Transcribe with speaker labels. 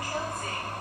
Speaker 1: closing.